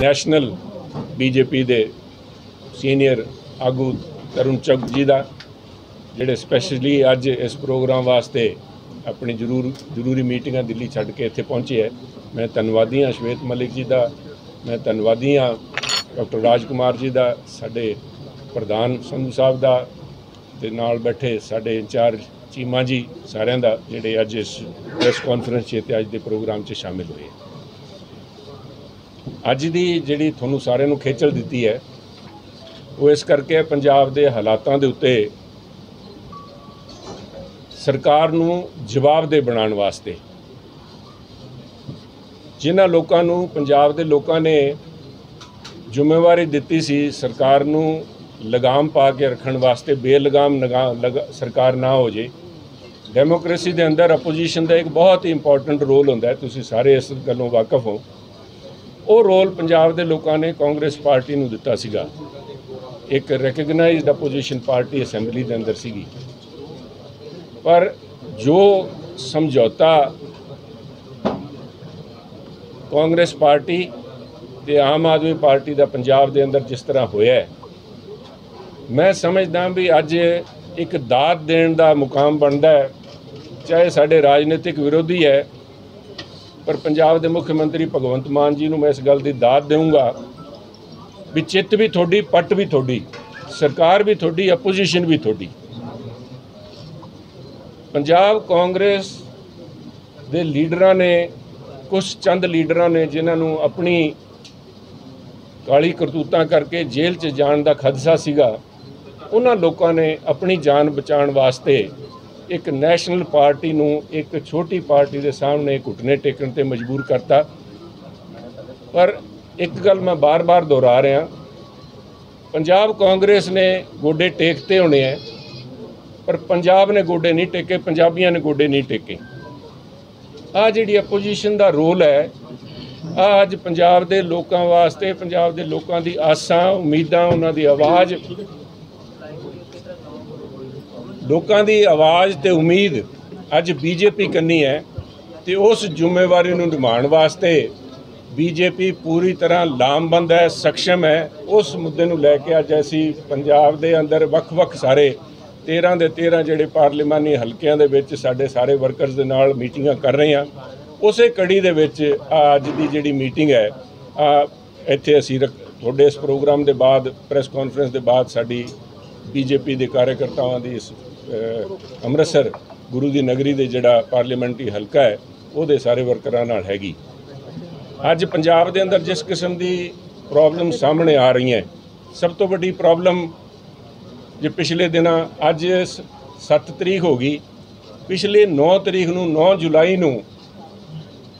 National BJP ਦੇ senior ਆਗੂ ਤਰੁਣ ਚੁੱਗ ਜੀ ਦਾ, ਜਿਹੜੇ ਸਪੈਸ਼ਲੀ ਅੱਜ ਇਸ ਪ੍ਰੋਗਰਾਮ ਵਾਸਤੇ ਆਪਣੀ ਜ਼ਰੂਰ, ਜ਼ਰੂਰੀ ਮੀਟਿੰਗਾਂ ਦਿੱਲੀ ਛੱਡ ਕੇ ਇੱਥੇ ਪਹੁੰਚੇ ਹੈ। ਮੈਂ ਧੰਨਵਾਦੀ ਹਾਂ ਸ਼ਵੇਤ ਮਲਿਕ ਜੀ ਦਾ, ਮੈਂ ਧੰਨਵਾਦੀ ਹਾਂ ਡਾਕਟਰ ਰਾਜਕੁਮਾਰ ਜੀ ਦਾ, ਸਾਡੇ ਪ੍ਰਧਾਨ ਸੰਧੂ ਸਾਹਿਬ ਦਾ ਤੇ ਨਾਲ ਬੈਠੇ ਸਾਡੇ ਇੰਚਾਰਜ ਚੀਮਾ ਜੀ ਸਾਰਿਆਂ ਦਾ, ਜਿਹੜੇ ਅੱਜ ਇਸ ਪ੍ਰੈਸ ਕਾਨਫਰੰਸ 'ਚ ਤੇ ਅੱਜ ਦੇ ਪ੍ਰੋਗਰਾਮ 'ਚ ਸ਼ਾਮਿਲ ਹੋਏ ਅੱਜ ਦੀ ਜਿਹੜੀ ਤੁਹਾਨੂੰ ਸਾਰਿਆਂ ਨੂੰ ਖੇਚਲ ਦਿੱਤੀ ਹੈ, ਉਹ ਇਸ ਕਰਕੇ ਪੰਜਾਬ ਦੇ ਹਾਲਾਤਾਂ ਦੇ ਉੱਤੇ ਸਰਕਾਰ ਨੂੰ ਜਵਾਬਦੇਹ ਬਣਾਉਣ ਵਾਸਤੇ। ਜਿਨ੍ਹਾਂ ਲੋਕਾਂ ਨੂੰ, ਪੰਜਾਬ ਦੇ ਲੋਕਾਂ ਨੇ ਜ਼ਿੰਮੇਵਾਰੀ ਦਿੱਤੀ ਸੀ, ਸਰਕਾਰ ਨੂੰ ਲਗਾਮ ਪਾ ਕੇ ਰੱਖਣ ਵਾਸਤੇ, ਬੇਲਗਾਮ ਨਗਾ- ਲਗਾ- ਸਰਕਾਰ ਨਾ ਹੋ ਜੇ। ਡੈਮੋਕ੍ਰੇਸੀ ਦੇ ਅੰਦਰ ਆਪੋਜੀਸ਼ਨ ਦਾ ਇੱਕ ਬਹੁਤ ਹੀ ਇੰਪੋਰਟੈਂਟ ਰੋਲ ਹੁੰਦਾ ਹੈ। ਤੁਸੀਂ ਸਾਰੇ ਇਸ ਗੱਲੋਂ ਵਾਕਿਫ ਹੋ। ਉਹ ਰੋਲ ਪੰਜਾਬ ਦੇ ਲੋਕਾਂ ਨੇ ਕਾਂਗਰਸ ਪਾਰਟੀ ਨੂੰ ਦਿੱਤਾ ਸੀਗਾ। ਇੱਕ ਰੈਕਗਨਾਈਜ਼ਡ ਆਪੋਜੀਸ਼ਨ ਪਾਰਟੀ ਅਸੈਂਬਲੀ ਦੇ ਅੰਦਰ ਸੀਗੀ। ਪਰ ਜੋ ਸਮਝੌਤਾ ਕਾਂਗਰਸ ਪਾਰਟੀ ਤੇ ਆਮ ਆਦਮੀ ਪਾਰਟੀ ਦਾ ਪੰਜਾਬ ਦੇ ਅੰਦਰ ਜਿਸ ਤਰ੍ਹਾਂ ਹੋਇਆ ਮੈਂ ਸਮਝਦਾ ਵੀ ਅੱਜ ਇੱਕ ਦਾਤ ਦੇਣ ਦਾ ਮੁਕਾਮ ਬਣਦਾ ਹੈ, ਚਾਹੇ ਸਾਡੇ ਰਾਜਨੀਤਿਕ ਵਿਰੋਧੀ ਹੈ ਪਰ ਪੰਜਾਬ ਦੇ ਮੁੱਖ ਮੰਤਰੀ ਭਗਵੰਤ ਮਾਨ ਜੀ ਨੂੰ ਮੈਂ ਇਸ ਗੱਲ ਦੀ ਦਾਤ ਦੇਵਾਂਗਾ ਵੀ ਚਿੱਤ ਵੀ ਤੁਹਾਡੀ, ਪੱਟ ਵੀ ਤੁਹਾਡੀ, ਸਰਕਾਰ ਵੀ ਤੁਹਾਡੀ ਆਪੋਜੀਸ਼ਨ ਵੀ ਤੁਹਾਡੀ। ਪੰਜਾਬ ਕਾਂਗਰਸ ਦੇ ਲੀਡਰਾਂ ਨੇ ਕੁਝ ਚੰਦ ਲੀਡਰਾਂ ਨੇ ਜਿਨ੍ਹਾਂ ਨੂੰ ਆਪਣੀ ਕਾਲੀ ਕਰਤੂਤਾਂ ਕਰਕੇ ਜੇਲ੍ਹ 'ਚ ਜਾਣ ਦਾ ਖਦਸ਼ਾ ਸੀਗਾ, ਉਹਨਾਂ ਲੋਕਾਂ ਨੇ ਆਪਣੀ ਜਾਨ ਬਚਾਉਣ ਵਾਸਤੇ ਇੱਕ ਨੈਸ਼ਨਲ ਪਾਰਟੀ ਨੂੰ ਇੱਕ ਛੋਟੀ ਪਾਰਟੀ ਦੇ ਸਾਹਮਣੇ ਘੁਟਨੇ ਟੇਕਣ ਤੇ ਮਜਬੂਰ ਕਰਤਾ। ਪਰ ਇੱਕ ਗੱਲ ਮੈਂ ਬਾਰ-ਬਾਰ ਦੁਹਰਾ ਰਿਹਾ। ਪੰਜਾਬ ਕਾਂਗਰਸ ਨੇ ਗੋਡੇ ਟੇਕਤੇ ਹੋਣੇ ਹੈ ਪਰ ਪੰਜਾਬ ਨੇ ਗੋਡੇ ਨਹੀਂ ਟੇਕੇ, ਪੰਜਾਬੀਆਂ ਨੇ ਗੋਡੇ ਨਹੀਂ ਟੇਕੇ। ਆ ਜਿਹੜੀ ਆਪੋਜੀਸ਼ਨ ਦਾ ਰੋਲ ਹੈ ਆ ਅੱਜ ਪੰਜਾਬ ਦੇ ਲੋਕਾਂ ਵਾਸਤੇ, ਪੰਜਾਬ ਦੇ ਲੋਕਾਂ ਦੀ ਆਸਾਂ, ਉਮੀਦਾਂ, ਉਹਨਾਂ ਦੀ ਆਵਾਜ਼ ਲੋਕਾਂ ਦੀ ਆਵਾਜ਼ ਤੇ ਉਮੀਦ ਅੱਜ ਬੀਜੇਪੀ ਕੰਨੀ ਹੈ ਤੇ ਉਸ ਜ਼ਿੰਮੇਵਾਰੀ ਨੂੰ ਨਿਭਾਉਣ ਵਾਸਤੇ ਬੀਜੇਪੀ ਪੂਰੀ ਤਰ੍ਹਾਂ ਲਾਮਬੰਦ ਹੈ ਸક્ષਮ ਹੈ। ਉਸ ਮੁੱਦੇ ਨੂੰ ਲੈ ਕੇ ਅੱਜ ਅਸੀਂ ਪੰਜਾਬ ਦੇ ਅੰਦਰ ਵੱਖ-ਵੱਖ ਸਾਰੇ 13 ਦੇ 13 ਜਿਹੜੇ ਪਾਰਲੀਮਾਨੀ ਹਲਕਿਆਂ ਦੇ ਵਿੱਚ ਸਾਡੇ ਸਾਰੇ ਵਰਕਰਸ ਦੇ ਨਾਲ ਮੀਟਿੰਗਾਂ ਕਰ ਰਹੇ ਹਾਂ। ਉਸੇ ਕੜੀ ਦੇ ਵਿੱਚ ਆਹ ਅੱਜ ਦੀ ਜਿਹੜੀ ਮੀਟਿੰਗ ਹੈ, ਆ, ਇੱਥੇ ਅਸੀਂ ਰੱਖ- ਤੁਹਾਡੇ ਇਸ ਪ੍ਰੋਗਰਾਮ ਦੇ ਬਾਅਦ, ਪ੍ਰੈਸ ਕਾਨਫਰੰਸ ਦੇ ਬਾਅਦ ਸਾਡੀ ਬੀਜੇਪੀ ਦੇ ਕਾਰਜਕਰਤਾਵਾਂ ਦੀ ਇਸ ਅੰਮ੍ਰਿਤਸਰ ਗੁਰੂ ਦੀ ਨਗਰੀ ਦੇ ਜਿਹੜਾ ਪਾਰਲੀਮੈਂਟਰੀ ਹਲਕਾ ਹੈ, ਉਹਦੇ ਸਾਰੇ ਵਰਕਰਾਂ ਨਾਲ ਹੈਗੀ। ਅੱਜ ਪੰਜਾਬ ਦੇ ਅੰਦਰ ਜਿਸ ਕਿਸਮ ਦੀ ਪ੍ਰੋਬਲਮ ਸਾਹਮਣੇ ਆ ਰਹੀਆਂ ਸਭ ਤੋਂ ਵੱਡੀ ਪ੍ਰੋਬਲਮ ਜੇ ਪਿਛਲੇ ਦਿਨਾਂ, ਅੱਜ 7 ਤਰੀਕ ਹੋ ਗਈ, ਪਿਛਲੇ 9 ਤਰੀਕ ਨੂੰ 9 ਜੁਲਾਈ ਨੂੰ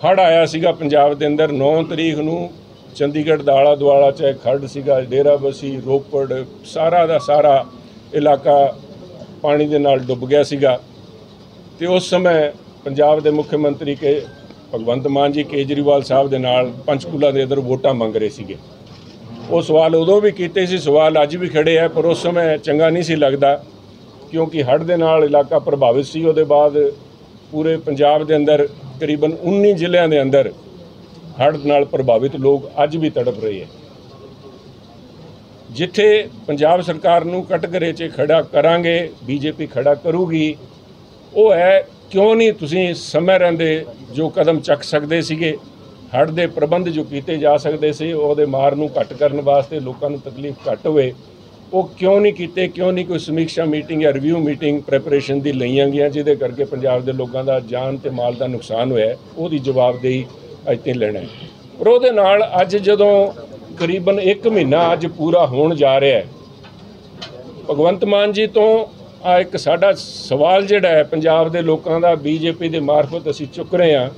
ਹੜ੍ਹ ਆਇਆ ਸੀਗਾ ਪੰਜਾਬ ਦੇ ਅੰਦਰ 9 ਤਰੀਕ ਨੂੰ ਚੰਡੀਗੜ੍ਹ ਦਾ ਆਲਾ ਦੁਆਲਾ ਚਾਹੇ ਖਰੜ ਸੀਗਾ ਡੇਰਾਬੱਸੀ ਰੋਪੜ, ਸਾਰਾ ਦਾ ਸਾਰਾ ਇਲਾਕਾ ਪਾਣੀ ਦੇ ਨਾਲ ਡੁੱਬ ਗਿਆ ਸੀਗਾ ਤੇ ਉਸ ਸਮੇਂ ਪੰਜਾਬ ਦੇ ਮੁੱਖ ਮੰਤਰੀ ਕੇ ਭਗਵੰਤ ਮਾਨ ਜੀ ਕੇਜਰੀਵਾਲ ਸਾਹਿਬ ਦੇ ਨਾਲ ਪੰਚਕੂਲਾ ਦੇ ਅੰਦਰ ਵੋਟਾਂ ਮੰਗ ਰਹੇ ਸੀਗੇ। ਉਹ ਸਵਾਲ ਉਦੋਂ ਵੀ ਕੀਤੇ ਸੀ, ਸਵਾਲ ਅੱਜ ਵੀ ਖੜੇ ਆ, ਪਰ ਉਸ ਸਮੇਂ ਚੰਗਾ ਨਹੀਂ ਸੀ ਲੱਗਦਾ ਕਿਉਂਕਿ ਹੜ੍ਹ ਦੇ ਨਾਲ ਇਲਾਕਾ ਪ੍ਰਭਾਵਿਤ ਸੀ। ਉਹਦੇ ਬਾਅਦ ਪੂਰੇ ਪੰਜਾਬ ਦੇ ਅੰਦਰ ਕਰੀਬਨ 19 ਜ਼ਿਲ੍ਹਿਆਂ ਦੇ ਅੰਦਰ ਹੜ੍ਹ ਨਾਲ ਪ੍ਰਭਾਵਿਤ ਲੋਕ ਅੱਜ ਵੀ ਤੜਪ ਰਹੇ ਹੈ ਜਿੱਥੇ ਪੰਜਾਬ ਸਰਕਾਰ ਨੂੰ ਕਟਘਰੇ 'ਚ ਖੜਾ ਕਰਾਂਗੇ, ਬੀਜੇਪੀ ਖੜਾ ਕਰੂਗੀ, ਉਹ ਹੈ ਕਿਉਂ ਨਹੀਂ ਤੁਸੀਂ ਸਮੇਂ ਰਹਿੰਦੇ ਜੋ ਕਦਮ ਚੱਕ ਸਕਦੇ ਸੀਗੇ, ਹੜ੍ਹ ਦੇ ਪ੍ਰਬੰਧ ਜੋ ਕੀਤੇ ਜਾ ਸਕਦੇ ਸੀ, ਉਹਦੇ ਮਾਰ ਨੂੰ ਘੱਟ ਕਰਨ ਵਾਸਤੇ ਲੋਕਾਂ ਨੂੰ ਤਕਲੀਫ ਘੱਟ ਹੋਵੇ, ਉਹ ਕਿਉਂ ਨਹੀਂ ਕੀਤੇ, ਕਿਉਂ ਨਹੀਂ ਕੋਈ ਸਮੀਖਿਆ ਮੀਟਿੰਗ ਜਾਂ ਰਿਵਿਊ ਮੀਟਿੰਗ ਪ੍ਰੈਪਰੇਸ਼ਨ ਦੀ ਲਈਆਂ ਗਈਆਂ, ਜਿਹਦੇ ਕਰਕੇ ਪੰਜਾਬ ਦੇ ਲੋਕਾਂ ਦਾ ਜਾਨ ਤੇ ਮਾਲ ਦਾ ਨੁਕਸਾਨ ਹੋਇਆ, ਉਹਦੀ ਜਵਾਬਦੇਹੀ ਅੱਜ ਤੇ ਲੈਣਾ ਹੈ। ਪਰ ਉਹਦੇ ਨਾਲ ਅੱਜ ਜਦੋਂ ਕਰੀਬਨ 1 ਮਹੀਨਾ ਅੱਜ ਪੂਰਾ ਹੋਣ ਜਾ ਰਿਹਾ ਹੈ। ਭਗਵੰਤ ਮਾਨ ਜੀ ਤੋਂ ਆ ਇੱਕ ਸਾਡਾ ਸਵਾਲ ਜਿਹੜਾ ਹੈ, ਪੰਜਾਬ ਦੇ ਲੋਕਾਂ ਦਾ, ਬੀਜੇਪੀ ਦੇ ਮਾਰਫਤ ਅਸੀਂ ਚੁੱਕ ਰਹੇ ਹਾਂ।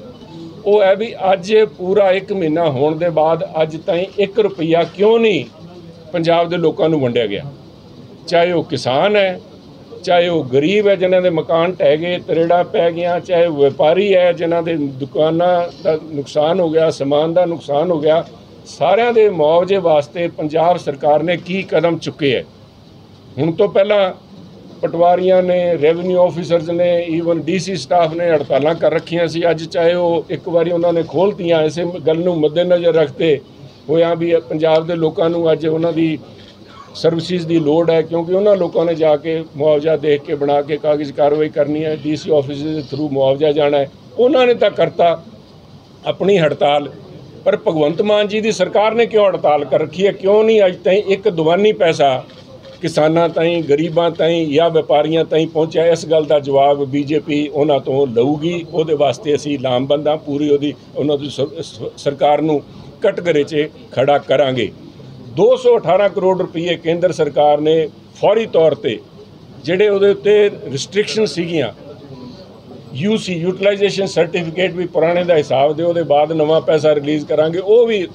ਉਹ ਹੈ ਵੀ ਅੱਜ ਪੂਰਾ 1 ਮਹੀਨਾ ਹੋਣ ਦੇ ਬਾਅਦ ਅੱਜ ਤਾਈਂ 1 ਰੁਪਈਆ ਕਿਉਂ ਨਹੀਂ ਪੰਜਾਬ ਦੇ ਲੋਕਾਂ ਨੂੰ ਵੰਡਿਆ ਗਿਆ? ਚਾਹੇ ਉਹ ਕਿਸਾਨ ਹੈ, ਚਾਹੇ ਉਹ ਗਰੀਬ ਹੈ, ਜਿਨ੍ਹਾਂ ਦੇ ਮਕਾਨ ਢਹਿ ਗਏ, ਤਰੇੜਾ ਪੈ ਗਿਆ, ਚਾਹੇ ਉਹ ਵਪਾਰੀ ਹੈ, ਜਿਨ੍ਹਾਂ ਦੇ ਦੁਕਾਨਾਂ ਦਾ ਨੁਕਸਾਨ ਹੋ ਗਿਆ, ਸਮਾਨ ਦਾ ਨੁਕਸਾਨ ਹੋ ਗਿਆ ਸਾਰਿਆਂ ਦੇ ਮੁਆਵਜ਼ੇ ਵਾਸਤੇ ਪੰਜਾਬ ਸਰਕਾਰ ਨੇ ਕੀ ਕਦਮ ਚੁੱਕੇ ਹੈ? ਹੁਣ ਤੋਂ ਪਹਿਲਾਂ ਪਟਵਾਰੀਆਂ ਨੇ ਰੈਵਨਿਊ ਆਫੀਸਰਸ ਨੇ ਈਵਨ ਡੀਸੀ ਸਟਾਫ ਨੇ ਹੜਤਾਲਾਂ ਕਰ ਰੱਖੀਆਂ ਸੀ। ਅੱਜ ਚਾਹੇ ਉਹ ਇੱਕ ਵਾਰੀ ਉਹਨਾਂ ਨੇ ਖੋਲ੍ਹਤੀਆਂ ਇਸੇ ਗੱਲ ਨੂੰ ਮੱਦੇਨਜ਼ਰ ਰੱਖਦੇ ਹੋਇਆ ਵੀ ਪੰਜਾਬ ਦੇ ਲੋਕਾਂ ਨੂੰ ਅੱਜ ਉਹਨਾਂ ਦੀ ਸਰਵਿਸਿਜ਼ ਦੀ ਲੋੜ ਹੈ, ਕਿਉਂਕਿ ਉਹਨਾਂ ਲੋਕਾਂ ਨੇ ਜਾ ਕੇ ਮੁਆਵਜ਼ਾ ਦੇਖ ਕੇ, ਬਣਾ ਕੇ ਕਾਗਜ਼ ਕਾਰਵਾਈ ਕਰਨੀ ਹੈ। ਡੀਸੀ ਆਫਿਸ ਦੇ ਥਰੂ ਮੁਆਵਜ਼ਾ ਜਾਣਾ ਹੈ। ਉਹਨਾਂ ਨੇ ਤਾਂ ਕਰਤਾ ਆਪਣੀ ਹੜਤਾਲ। ਪਰ ਭਗਵੰਤ ਮਾਨ ਜੀ ਦੀ ਸਰਕਾਰ ਨੇ ਕਿਉਂ ਹੜਤਾਲ ਕਰ ਰੱਖੀ ਹੈ? ਕਿਉਂ ਨਹੀਂ ਅੱਜ ਤਾਈਂ ਇੱਕ ਦੀਵਾਨੀ ਪੈਸਾ ਕਿਸਾਨਾਂ ਤਾਈਂ, ਗਰੀਬਾਂ ਤਾਈਂ ਜਾਂ ਵਪਾਰੀਆਂ ਤਾਈਂ ਪਹੁੰਚਿਆ? ਇਸ ਗੱਲ ਦਾ ਜਵਾਬ ਬੀਜੇਪੀ ਉਹਨਾਂ ਤੋਂ ਲਊਗੀ। ਉਹਦੇ ਵਾਸਤੇ ਅਸੀਂ ਲਾਮਬੰਦਾਂ ਪੂਰੀ ਉਹਦੀ, ਉਹਨਾਂ ਦੀ ਸ- ਸਰਕਾਰ ਨੂੰ ਕਟਘਰੇ 'ਚ ਖੜਾ ਕਰਾਂਗੇ। 218 ਕਰੋੜ ਰੁਪਏ ਕੇਂਦਰ ਸਰਕਾਰ ਨੇ ਫੌਰੀ ਤੌਰ ਤੇ, ਜਿਹੜੇ ਉਹਦੇ ਉੱਤੇ ਰਿਸਟ੍ਰਿਕਸ਼ਨ ਸੀਗੀਆਂ ਯੂਸੀ ਯੂਟਿਲਾਈਜੇਸ਼ਨ ਸਰਟੀਫਿਕੇਟ ਵੀ ਪੁਰਾਣੇ ਦਾ ਹਿਸਾਬ ਦਿਓ, ਉਹਦੇ ਬਾਅਦ ਨਵਾਂ ਪੈਸਾ ਰਿਲੀਜ਼ ਕਰਾਂਗੇ। ਉਹ ਵੀ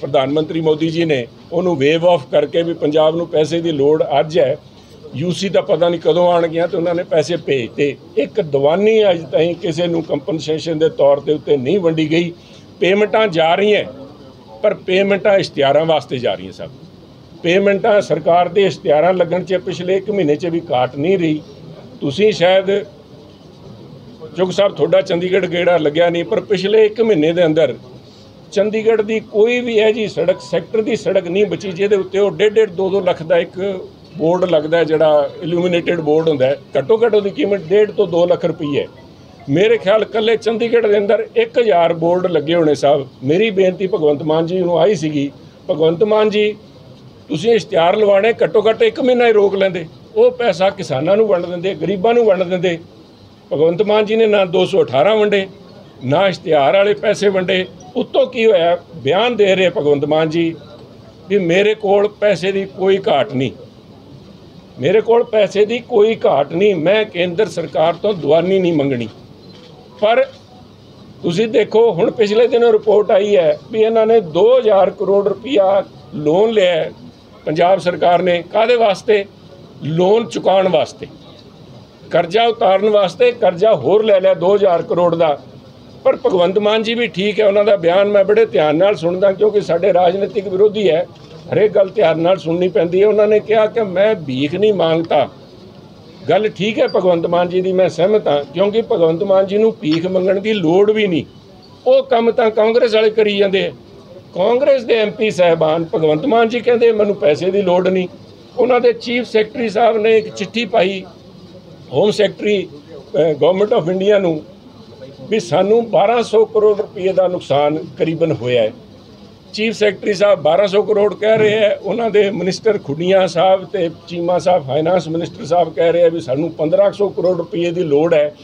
ਪ੍ਰਧਾਨ ਮੰਤਰੀ ਮੋਦੀ ਜੀ ਨੇ ਉਹਨੂੰ ਵੇਵ ਆਫ ਕਰਕੇ ਵੀ ਪੰਜਾਬ ਨੂੰ ਪੈਸੇ ਦੀ ਲੋੜ ਅੱਜ ਹੈ। ਯੂਸੀ ਦਾ ਪਤਾ ਨਹੀਂ ਕਦੋਂ ਆਣਗੀਆਂ ਤੇ ਉਹਨਾਂ ਨੇ ਪੈਸੇ ਭੇਜਤੇ। ਇੱਕ ਦਵਾਨੀ ਅੱਜ ਤਾਈਂ ਕਿਸੇ ਨੂੰ ਕੰਪਨਸੇਸ਼ਨ ਦੇ ਤੌਰ ਤੇ ਉੱਤੇ ਨਹੀਂ ਵੰਡੀ ਗਈ। ਪੇਮੈਂਟਾਂ ਜਾ ਰਹੀਆਂ ਪਰ ਪੇਮੈਂਟਾਂ ਇਸ਼ਤਿਹਾਰਾਂ ਵਾਸਤੇ ਜਾ ਰਹੀਆਂ ਸਭ ਪੇਮੈਂਟਾਂ ਸਰਕਾਰ ਦੇ ਇਸ਼ਤਿਹਾਰਾਂ ਲੱਗਣ 'ਚ ਪਿਛਲੇ 1 ਮਹੀਨੇ 'ਚ ਵੀ ਘਾਟ ਨਹੀਂ ਰਹੀ। ਤੁਸੀਂ ਸ਼ਾਇਦ ਚੁਗ ਸਾਹਿਬ, ਤੁਹਾਡਾ ਚੰਡੀਗੜ੍ਹ ਗੇੜਾ ਲੱਗਿਆ ਨਹੀਂ, ਪਰ ਪਿਛਲੇ 1 ਮਹੀਨੇ ਦੇ ਅੰਦਰ ਚੰਡੀਗੜ੍ਹ ਦੀ ਕੋਈ ਵੀ ਹੈ ਜੀ ਸੜਕ, ਸੈਕਟਰ ਦੀ ਸੜਕ ਨਹੀਂ ਬਚੀ, ਜਿਹਦੇ ਉੱਤੇ ਉਹ 1.5 2-2 ਲੱਖ ਦਾ ਇੱਕ ਬੋਰਡ ਲੱਗਦਾ ਜਿਹੜਾ ਇਲੂਮੀਨੇਟਿਡ ਬੋਰਡ ਹੁੰਦਾ ਘੱਟੋ ਘੱਟ ਉਹਦੀ ਕੀਮਤ 1.5 ਤੋਂ 2 ਲੱਖ ਰੁਪਏ ਮੇਰੇ ਖਿਆਲ, ਕੱਲੇ ਚੰਡੀਗੜ੍ਹ ਦੇ ਅੰਦਰ 1000 ਬੋਰਡ ਲੱਗੇ ਹੋਣੇ ਸਾਹਿਬ। ਮੇਰੀ ਬੇਨਤੀ ਭਗਵੰਤ ਮਾਨ ਜੀ ਨੂੰ ਆਈ ਸੀਗੀ, ਭਗਵੰਤ ਮਾਨ ਜੀ, ਤੁਸੀਂ ਇਸ਼ਤਿਹਾਰ ਲਵਾਣੇ ਘੱਟੋ ਘੱਟ 1 ਮਹੀਨਾ ਹੀ ਰੋਕ ਲੈਂਦੇ। ਉਹ ਪੈਸਾ ਕਿਸਾਨਾਂ ਨੂੰ ਵੰਡ ਦਿੰਦੇ, ਗਰੀਬਾਂ ਨੂੰ ਵੰਡ ਦਿੰਦੇ। ਭਗਵੰਤ ਮਾਨ ਜੀ ਨੇ ਨਾ 218 ਵੰਡੇ, ਨਾ ਇਸ਼ਤਿਹਾਰ ਵਾਲੇ ਪੈਸੇ ਵੰਡੇ। ਉੱਤੋਂ ਕੀ ਹੋਇਆ? ਬਿਆਨ ਦੇ ਰਹੇ ਭਗਵੰਤ ਮਾਨ ਜੀ ਵੀ ਮੇਰੇ ਕੋਲ ਪੈਸੇ ਦੀ ਕੋਈ ਘਾਟ ਨਹੀਂ। ਮੇਰੇ ਕੋਲ ਪੈਸੇ ਦੀ ਕੋਈ ਘਾਟ ਨਹੀਂ, ਮੈਂ ਕੇਂਦਰ ਸਰਕਾਰ ਤੋਂ ਦੁਆਨੀ ਨਹੀਂ ਮੰਗਣੀ। ਪਰ ਤੁਸੀਂ ਦੇਖੋ, ਹੁਣ ਪਿਛਲੇ ਦਿਨੋਂ ਰਿਪੋਰਟ ਆਈ ਹੈ ਵੀ ਇਹਨਾਂ ਨੇ 2000 ਕਰੋੜ ਰੁਪਇਆ ਲੋਨ ਲਿਆ ਪੰਜਾਬ ਸਰਕਾਰ ਨੇ। ਕਾਦੇ ਵਾਸਤੇ? ਲੋਨ ਚੁਕਾਉਣ ਵਾਸਤੇ। ਕਰਜ਼ਾ ਉਤਾਰਨ ਵਾਸਤੇ ਕਰਜ਼ਾ ਹੋਰ ਲੈ ਲਿਆ 2000 ਕਰੋੜ ਦਾ। ਪਰ ਭਗਵੰਤ ਮਾਨ ਜੀ ਵੀ ਠੀਕ ਹੈ, ਉਹਨਾਂ ਦਾ ਬਿਆਨ ਮੈਂ ਬੜੇ ਧਿਆਨ ਨਾਲ ਸੁਣਦਾ, ਕਿਉਂਕਿ ਸਾਡੇ ਰਾਜਨੀਤਿਕ ਵਿਰੋਧੀ ਹੈ। ਹਰੇਕ ਗੱਲ ਧਿਆਨ ਨਾਲ ਸੁਣਨੀ ਪੈਂਦੀ ਹੈ। ਉਹਨਾਂ ਨੇ ਕਿਹਾ ਕਿ ਮੈਂ ਭੀਖ ਨਹੀਂ ਮੰਗਤਾ ਗੱਲ ਠੀਕ ਹੈ ਭਗਵੰਤ ਮਾਨ ਜੀ ਦੀ, ਮੈਂ ਸਹਿਮਤ ਹਾਂ, ਕਿਉਂਕਿ ਭਗਵੰਤ ਮਾਨ ਜੀ ਨੂੰ ਭੀਖ ਮੰਗਣ ਦੀ ਲੋੜ ਵੀ ਨਹੀਂ। ਉਹ ਕੰਮ ਤਾਂ ਕਾਂਗਰਸ ਵਾਲੇ ਕਰੀ ਜਾਂਦੇ ਆ ਕਾਂਗਰਸ ਦੇ ਐਮਪੀ ਸਾਹਿਬਾਨ ਭਗਵੰਤ ਮਾਨ ਜੀ ਕਹਿੰਦੇ, ਮੈਨੂੰ ਪੈਸੇ ਦੀ ਲੋੜ ਨਹੀਂ। ਉਹਨਾਂ ਦੇ ਚੀਫ ਸੈਕਟਰੀ ਸਾਹਿਬ ਨੇ ਇੱਕ ਚਿੱਠੀ ਪਾਈ। Home secretary government of India ਨੂੰ ਵੀ ਸਾਨੂੰ 1200 ਕਰੋੜ ਰੁਪਏ ਦਾ ਨੁਕਸਾਨ ਕਰੀਬਨ ਹੋਇਆ ਹੈ। ਚੀਫ ਸੈਕਟਰੀ ਸਾਹਿਬ 1200 ਕਰੋੜ ਕਹਿ ਰਹੇ ਹੈ। ਉਹਨਾਂ ਦੇ ਮਿਨਿਸਟਰ ਖੁੱਡੀਆਂ ਸਾਹਿਬ ਤੇ ਚੀਮਾ ਸਾਹਿਬ ਫਾਈਨਾਂਸ ਮਿਨਿਸਟਰ ਸਾਹਿਬ ਕਹਿ ਰਹੇ ਆ ਵੀ ਸਾਨੂੰ 1500 ਕਰੋੜ ਰੁਪਏ ਦੀ ਲੋੜ ਹੈ।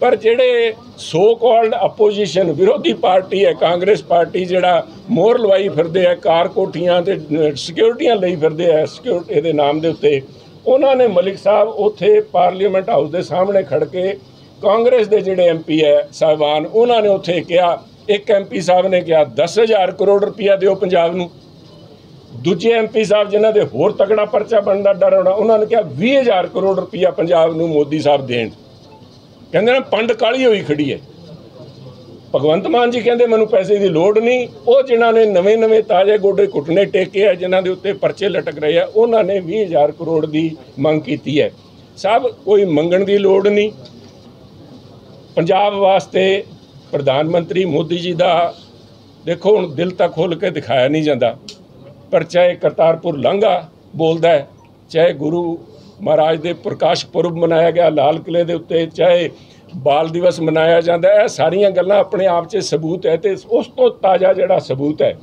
ਪਰ ਜਿਹੜੇ ਸੋ ਕਾਲਡ ਆਪੋਜੀਸ਼ਨ ਵਿਰੋਧੀ ਪਾਰਟੀ ਹੈ, ਕਾਂਗਰਸ ਪਾਰਟੀ ਜਿਹੜਾ ਮੋਹਰ ਲਵਾਈ ਫਿਰਦੇ ਆ ਕਾਰ ਕੋਠੀਆਂ ਤੇ ਸਿਕਿਉਰਿਟੀਆਂ ਲਈ ਫਿਰਦੇ ਆ ਸਿਕਿਉਰਿਟੀ ਦੇ ਨਾਮ ਦੇ ਉੱਤੇ ਉਹਨਾਂ ਨੇ ਮਲਿਕ ਸਾਹਿਬ ਉੱਥੇ ਪਾਰਲੀਮੈਂਟ ਹਾਊਸ ਦੇ ਸਾਹਮਣੇ ਖੜ ਕੇ ਕਾਂਗਰਸ ਦੇ ਜਿਹੜੇ ਐਮਪੀ ਹੈ ਸਾਹਿਬਾਨ, ਉਹਨਾਂ ਨੇ ਉੱਥੇ ਕਿਹਾ, ਇੱਕ ਐਮਪੀ ਸਾਹਿਬ ਨੇ ਕਿਹਾ 10000 ਕਰੋੜ ਰੁਪਇਆ ਦਿਓ ਪੰਜਾਬ ਨੂੰ। ਦੂਜੇ ਐਮਪੀ ਸਾਹਿਬ ਜਿਨ੍ਹਾਂ ਦੇ ਹੋਰ ਤਕੜਾ ਪਰਚਾ ਬਣਨ ਦਾ ਡਰ ਹੋਣਾ, ਉਹਨਾਂ ਨੇ ਕਿਹਾ 20000 ਕਰੋੜ ਰੁਪਇਆ ਪੰਜਾਬ ਨੂੰ ਮੋਦੀ ਸਾਹਿਬ ਦੇਣ। ਕਹਿੰਦੇ ਨਾ, ਪੰਡ ਕਾਲੀ ਹੋਈ ਖੜੀ ਹੈ। ਭਗਵੰਤ ਮਾਨ ਜੀ ਕਹਿੰਦੇ, ਮੈਨੂੰ ਪੈਸੇ ਦੀ ਲੋੜ ਨਹੀਂ। ਉਹ ਜਿਨ੍ਹਾਂ ਨੇ ਨਵੇਂ ਨਵੇਂ ਤਾਜ਼ੇ ਗੋਡੇ ਘੁੱਟਨੇ ਟੇਕੇ ਆ, ਜਿਨ੍ਹਾਂ ਦੇ ਉੱਤੇ ਪਰਚੇ ਲਟਕ ਰਹੇ ਆ, ਉਹਨਾਂ ਨੇ 20000 ਕਰੋੜ ਦੀ ਮੰਗ ਕੀਤੀ ਹੈ। ਸਭ ਕੋਈ ਮੰਗਣ ਦੀ ਲੋੜ ਨਹੀਂ। ਪੰਜਾਬ ਵਾਸਤੇ ਪ੍ਰਧਾਨ ਮੰਤਰੀ ਮੋਦੀ ਜੀ ਦਾ, ਦੇਖੋ, ਹੁਣ ਦਿਲ ਤਾਂ ਖੋਲ ਕੇ ਦਿਖਾਇਆ ਨਹੀਂ ਜਾਂਦਾ। ਪਰ ਚਾਹੇ ਕਰਤਾਰਪੁਰ ਲਾਂਘਾ ਬੋਲਦਾ ਹੈ, ਚਾਹੇ ਗੁਰੂ ਮਹਾਰਾਜ ਦੇ ਪ੍ਰਕਾਸ਼ ਪੁਰਬ ਮਨਾਇਆ ਗਿਆ, ਲਾਲ ਕਿਲੇ ਦੇ ਉੱਤੇ, ਚਾਹੇ ਬਾਲ ਦਿਵਸ ਮਨਾਇਆ ਜਾਂਦਾ ਹੈ। ਇਹ ਸਾਰੀਆਂ ਗੱਲਾਂ ਆਪਣੇ ਆਪ 'ਚ ਸਬੂਤ ਹੈ ਤੇ ਉਸ ਤੋਂ ਤਾਜ਼ਾ ਜਿਹੜਾ ਸਬੂਤ ਹੈ,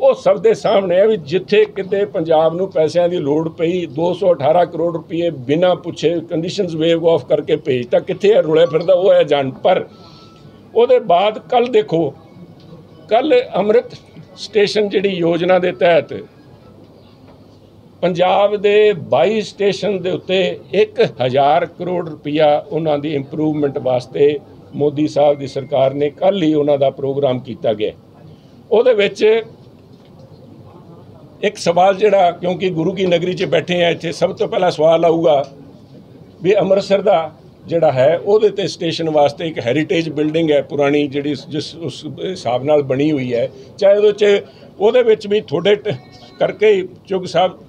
ਉਹ ਸਭ ਦੇ ਸਾਹਮਣੇ ਹੈ ਵੀ ਜਿੱਥੇ ਕਿਤੇ ਪੰਜਾਬ ਨੂੰ ਪੈਸਿਆਂ ਦੀ ਲੋੜ ਪਈ 218 ਕਰੋੜ ਰੁਪਏ ਬਿਨਾਂ ਪੁੱਛੇ ਕੰਡੀਸ਼ਨਸ ਵੇਵ ਆਫ ਕਰਕੇ ਭੇਜਤਾ ਕਿੱਥੇ ਹੈ ਰੁਲੇ ਫਿਰਦਾ, ਉਹ ਹੈ ਜਾਣ ਪਰ ਉਹਦੇ ਬਾਅਦ ਕੱਲ ਦੇਖੋ ਕੱਲ ਅੰਮ੍ਰਿਤ ਸਟੇਸ਼ਨ ਜਿਹੜੀ ਯੋਜਨਾ ਦੇ ਤਹਿਤ ਪੰਜਾਬ ਦੇ 22 ਸਟੇਸ਼ਨ ਦੇ ਉੱਤੇ 1000 ਕਰੋੜ ਰੁਪਇਆ ਉਹਨਾਂ ਦੀ ਇੰਪਰੂਵਮੈਂਟ ਵਾਸਤੇ ਮੋਦੀ ਸਾਹਿਬ ਦੀ ਸਰਕਾਰ ਨੇ ਕੱਲ ਹੀ ਉਹਨਾਂ ਦਾ ਪ੍ਰੋਗਰਾਮ ਕੀਤਾ ਗਿਆ। ਉਹਦੇ ਵਿੱਚ ਇੱਕ ਸਵਾਲ ਜਿਹੜਾ, ਕਿਉਂਕਿ ਗੁਰੂ ਕੀ ਨਗਰੀ 'ਚ ਬੈਠੇ ਆ, ਇੱਥੇ ਸਭ ਤੋਂ ਪਹਿਲਾ ਸਵਾਲ ਆਊਗਾ ਵੀ ਅੰਮ੍ਰਿਤਸਰ ਦਾ ਜਿਹੜਾ ਹੈ, ਉਹਦੇ ਤੇ ਸਟੇਸ਼ਨ ਵਾਸਤੇ ਇੱਕ ਹੈਰੀਟੇਜ ਬਿਲਡਿੰਗ ਹੈ, ਪੁਰਾਣੀ ਜਿਹੜੀ ਜਿਸ ਉਸ ਹਿਸਾਬ ਨਾਲ ਬਣੀ ਹੋਈ ਹੈ। ਚਾਹੇ ਉਹਦੇ 'ਚ, ਉਹਦੇ ਵਿੱਚ ਵੀ ਥੋੜੇ ਟ- ਕਰਕੇ ਹੀ ਚੁਗ ਸਾਹਿਬ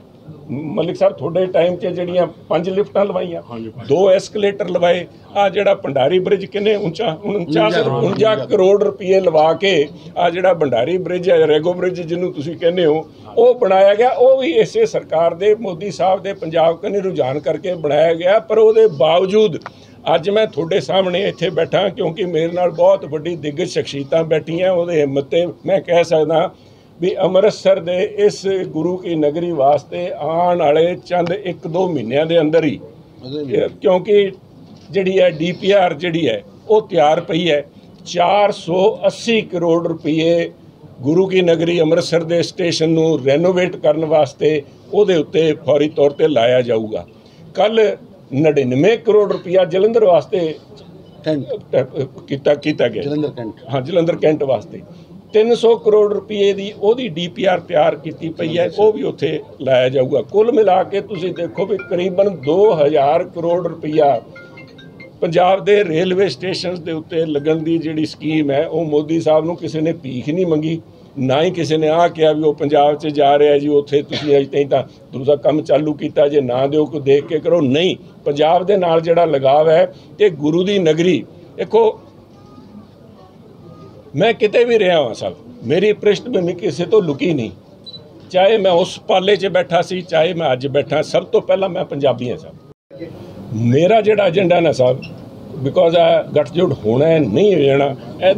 ਮਲਿਕ ਸਾਹਿਬ ਤੁਹਾਡੇ ਟਾਈਮ 'ਚ ਜਿਹੜੀਆਂ ਪੰਜ ਲਿਫਟਾਂ ਲਵਾਈਆਂ ਦੋ ਐਸਕੇਲੇਟਰ ਲਵਾਏ ਆ ਜਿਹੜਾ ਭੰਡਾਰੀ ਬ੍ਰਿਜ ਕਿੰਨੇ ਉੱਚਾ 49 49 ਕਰੋੜ ਰੁਪਏ ਲਵਾ ਕੇ ਆ ਜਿਹੜਾ ਭੰਡਾਰੀ ਬ੍ਰਿਜ ਹੈ ਰੈਗੋ ਬ੍ਰਿਜ ਜਿਹਨੂੰ ਤੁਸੀਂ ਕਹਿੰਦੇ ਹੋ ਉਹ ਬਣਾਇਆ ਗਿਆ। ਉਹ ਵੀ ਇਸੇ ਸਰਕਾਰ ਦੇ ਮੋਦੀ ਸਾਹਿਬ ਦੇ ਪੰਜਾਬ ਕਨੀ ਰੁਝਾਨ ਕਰਕੇ ਬਣਾਇਆ ਗਿਆ। ਪਰ ਉਹਦੇ ਬਾਵਜੂਦ ਅੱਜ ਮੈਂ ਤੁਹਾਡੇ ਸਾਹਮਣੇ ਇੱਥੇ ਬੈਠਾ ਕਿਉਂਕਿ ਮੇਰੇ ਨਾਲ ਬਹੁਤ ਵੱਡੀ ਦਿੱਗਜ ਸ਼ਖਸੀਅਤਾਂ ਬੈਠੀਆਂ ਉਹਦੇ ਹਿੰਮਤ ਤੇ ਮੈਂ ਕਹਿ ਸਕਦਾ ਵੀ ਅੰਮ੍ਰਿਤਸਰ ਦੇ ਇਸ ਗੁਰੂ ਕੀ ਨਗਰੀ ਵਾਸਤੇ ਆਉਣ ਵਾਲੇ ਚੰਦ 1-2 ਮਹੀਨਿਆਂ ਦੇ ਅੰਦਰ ਹੀ। ਕਿਉਂਕਿ ਜਿਹੜੀ ਹੈ ਡੀਪੀਆਰ ਜਿਹੜੀ ਹੈ ਉਹ ਤਿਆਰ ਪਈ ਹੈ। 480 ਕਰੋੜ ਰੁਪਏ ਗੁਰੂ ਕੀ ਨਗਰੀ ਅੰਮ੍ਰਿਤਸਰ ਦੇ ਸਟੇਸ਼ਨ ਨੂੰ ਰੈਨੋਵੇਟ ਕਰਨ ਵਾਸਤੇ ਉਹਦੇ ਉੱਤੇ ਫੌਰੀ ਤੌਰ ਤੇ ਲਾਇਆ ਜਾਊਗਾ। ਕੱਲ 99 ਕਰੋੜ ਰੁਪਇਆ ਜਲੰਧਰ ਵਾਸਤੇ ਕੀਤਾ ਕੀਤਾ ਗਿਆ। ਜਲੰਧਰ ਕੈਂਟ। ਹਾਂ ਜਲੰਧਰ ਕੈਂਟ ਵਾਸਤੇ। 300 ਕਰੋੜ ਰੁਪਏ ਦੀ ਉਹਦੀ ਡੀਪੀਆਰ ਤਿਆਰ ਕੀਤੀ ਪਈ ਹੈ, ਉਹ ਵੀ ਉੱਥੇ ਲਾਇਆ ਜਾਊਗਾ। ਕੁੱਲ ਮਿਲਾ ਕੇ ਤੁਸੀਂ ਦੇਖੋ ਵੀ ਕਰੀਬਨ 2000 ਕਰੋੜ ਰੁਪਇਆ ਪੰਜਾਬ ਦੇ ਰੇਲਵੇ ਸਟੇਸ਼ਨਸ ਦੇ ਉੱਤੇ ਲੱਗਣ ਦੀ ਜਿਹੜੀ ਸਕੀਮ ਹੈ, ਉਹ ਮੋਦੀ ਸਾਹਿਬ ਨੂੰ ਕਿਸੇ ਨੇ ਭੀਖ ਨਹੀਂ ਮੰਗੀ, ਨਾ ਹੀ ਕਿਸੇ ਨੇ ਆ ਕਿਹਾ ਵੀ ਉਹ ਪੰਜਾਬ 'ਚ ਜਾ ਰਿਹਾ ਜੀ, ਉੱਥੇ ਤੁਸੀਂ ਅਜੇ ਤਾਈਂ ਤਾਂ ਦੂਸਰਾ ਕੰਮ ਚਾਲੂ ਕੀਤਾ, ਜੇ ਨਾ ਦਿਓ ਕੋ ਦੇਖ ਕੇ ਕਰੋ। ਨਹੀਂ, ਪੰਜਾਬ ਦੇ ਨਾਲ ਜਿਹੜਾ ਲਗਾਵ ਹੈ, ਇਹ ਗੁਰੂ ਦੀ ਨਗਰੀ, ਦੇਖੋ ਮੈਂ ਕਿਤੇ ਵੀ ਰਿਹਾ ਹਾਂ ਸਭ। ਮੇਰੀ ਪ੍ਰਿਸ਼ਠਭੂਮੀ ਕਿਸੇ ਤੋਂ ਲੁਕੀ ਨਹੀਂ। ਚਾਹੇ ਮੈਂ ਉਸ ਪਾਲੇ 'ਚ ਬੈਠਾ ਸੀ, ਚਾਹੇ ਮੈਂ ਅੱਜ ਬੈਠਾ, ਸਭ ਤੋਂ ਪਹਿਲਾਂ ਮੈਂ ਪੰਜਾਬੀ ਹਾਂ ਸਭ। ਮੇਰਾ ਜਿਹੜਾ ਏਜੰਡਾ ਨਾ ਸਾਹਿਬ ਬਿਕੋਜ਼ ਆ ਗੱਠਜੋੜ ਹੋਣਾ ਹੈ, ਨਹੀਂ ਹੋ ਜਾਣਾ ਇਹ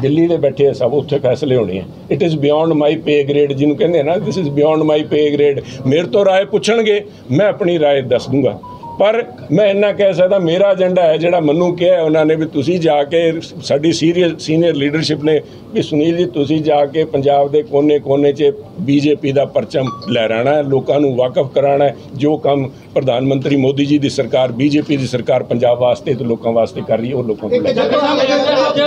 ਦਿੱਲੀ ਦੇ ਬੈਠੇ ਆ ਸਭ, ਉੱਥੇ ਫੈਸਲੇ ਹੋਣੇ ਆ। It is beyond my pay grade ਜਿਹਨੂੰ ਕਹਿੰਦੇ ਨਾ this is beyond my pay grade ਮੇਰੇ ਤੋਂ ਰਾਏ ਪੁੱਛਣਗੇ, ਮੈਂ ਆਪਣੀ ਰਾਏ ਦੱਸ ਦੂੰਗਾ। ਪਰ ਮੈਂ ਇੰਨਾ ਕਹਿ ਸਕਦਾ ਮੇਰਾ ਏਜੰਡਾ ਹੈ ਜਿਹੜਾ ਮੈਨੂੰ ਕਿਹਾ ਉਹਨਾਂ ਨੇ ਵੀ ਤੁਸੀਂ ਜਾ ਕੇ ਸਾਡੀ ਸੀਰੀਅਸ ਸੀਨੀਅਰ ਲੀਡਰਸ਼ਿਪ ਨੇ ਵੀ ਸੁਨੀਲ ਜੀ ਤੁਸੀਂ ਜਾ ਕੇ ਪੰਜਾਬ ਦੇ ਕੋਨੇ-ਕੋਨੇ 'ਚ ਬੀਜੇਪੀ ਦਾ ਪਰਚਮ ਲਹਿਰਾਣਾ ਹੈ ਲੋਕਾਂ ਨੂੰ ਵਾਕਫ ਕਰਾਉਣਾ ਹੈ ਜੋ ਕੰਮ ਪ੍ਰਧਾਨ ਮੰਤਰੀ ਮੋਦੀ ਜੀ ਦੀ ਸਰਕਾਰ ਬੀਜੇਪੀ ਦੀ ਸਰਕਾਰ ਪੰਜਾਬ ਵਾਸਤੇ ਤੇ ਲੋਕਾਂ ਵਾਸਤੇ ਕਰ ਰਹੀ ਹੈ ਉਹ ਲੋਕਾਂ ਨੂੰ ਲੈ ਪੰਜਾਬ ਦੇ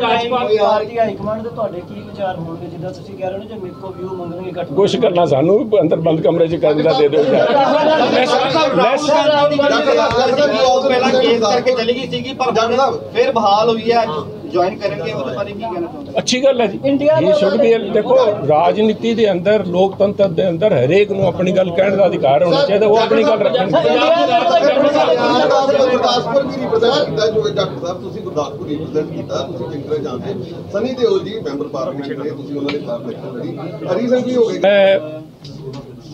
ਰਾਜਪਾਲ ਪਾਰਟੀ ਹਾਈ ਕਮਾਂਡ ਦੇ ਤੁਹਾਡੇ ਕੀ ਵਿਚਾਰ ਹੋਣਗੇ? ਜਿੱਦਾਂ ਤੁਸੀਂ ਕਹਿ ਰਹੇ ਹੋ ਜੇ ਮੇਰੇ ਕੋਲ ਵਿਊ ਮੰਗਣਗੇ ਇਕੱਠ ਕੁਛ ਕਰਨਾ ਸਾਨੂੰ ਅੰਦਰ ਬੰਦ ਕਮਰੇ 'ਚ ਕਰਨ ਦਾ ਦੇ ਦਿਓ ਲੈਸ ਪਹਿਲਾਂ ਕੇਸ ਕਰਕੇ ਚਲੀ ਗਈ ਸੀਗੀ ਪਰ ਹੁਣ ਫਿਰ ਬਹਾਲ ਹੋਈ ਹੈ ਜੁਆਇਨ ਕਰਨਗੇ ਉਹਦੇ ਬਾਰੇ ਕੀ ਕਹਿਣਾ ਚਾਹੁੰਦੇ? ਅੱਛੀ ਗੱਲ ਹੈ ਜੀ। ਇੰਡੀਆ ਇਹ ਸ਼ੁੱਡ ਬੀ ਦੇਖੋ ਰਾਜਨੀਤੀ ਦੇ ਅੰਦਰ ਲੋਕਤੰਤਰ ਦੇ ਅੰਦਰ ਹਰੇਕ ਨੂੰ ਆਪਣੀ ਗੱਲ ਕਹਿਣ ਦਾ ਅਧਿਕਾਰ ਹੋਣਾ ਚਾਹੀਦਾ ਉਹ ਆਪਣੀ ਗੱਲ ਰੱਖਣ ਗੁਰਦਾਸਪੁਰ ਵੀ ਰਿਪਰੈਜ਼ੈਂਟ ਕੀਤਾ ਜੋ ਡਾਕਟਰ ਸਾਹਿਬ ਤੁਸੀਂ ਗੁਰਦਾਸਪੁਰ ਰਿਪਰੈਜ਼ੈਂਟ ਕੀਤਾ ਤੁਸੀਂ ਚੰਗੀ ਤਰ੍ਹਾਂ ਜਾਣਦੇ ਸਨੀ ਦਿਓਲ ਜੀ ਮੈਂਬਰ ਪਾਰਲੀਮੈਂਟ ਨੇ ਤੁਸੀਂ ਉਹਨਾਂ ਦੇ ਖਿਲਾਫ ਇਲੈਕਸ਼ਨ ਲੜੀ। ਰੀਸੈਂਟਲੀ ਹੋ ਗਈ?